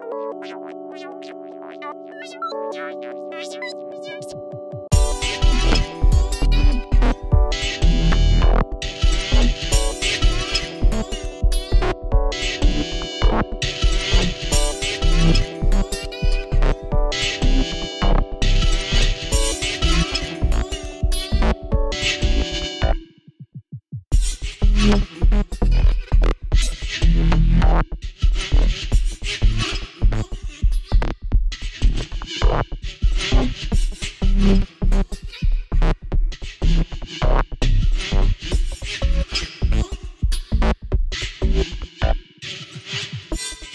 I'm sorry.